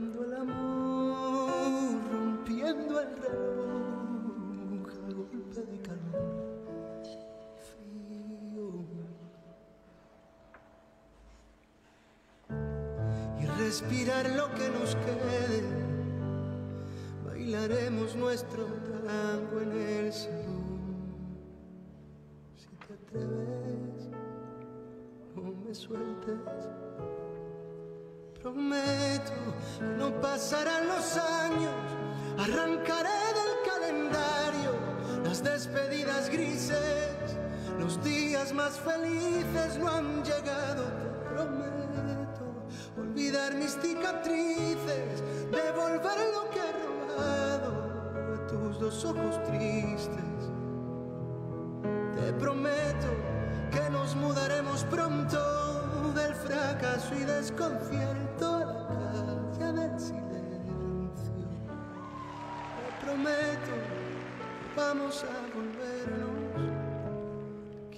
el amor, rompiendo el reloj a golpe de calor frío. Y respirar lo que nos quede, bailaremos nuestro tango en el salón. Si te atreves, no me sueltes. Prometo que no pasarán los años, arrancaré del calendario las despedidas grises, los días más felices no han llegado, prometo olvidar mis cicatrices, devolver lo que he robado a tus dos ojos tristes. Te prometo que nos mudaremos pronto del fracaso y desconcierto silencio. Te prometo, vamos a volvernos.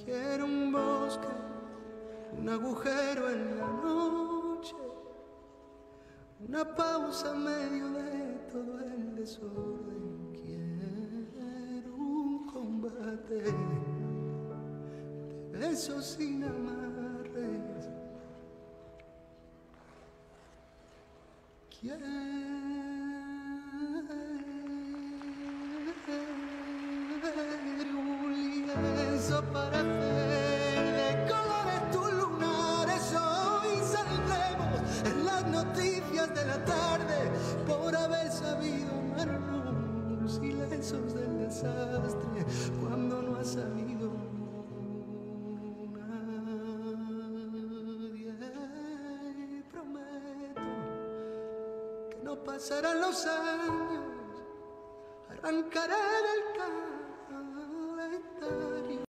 Quiero un bosque, un agujero en la noche, una pausa en medio de todo el desorden. Quiero un combate de besos sin amarres. Cuando no ha sabido que no pasarán los años, arrancaré del campo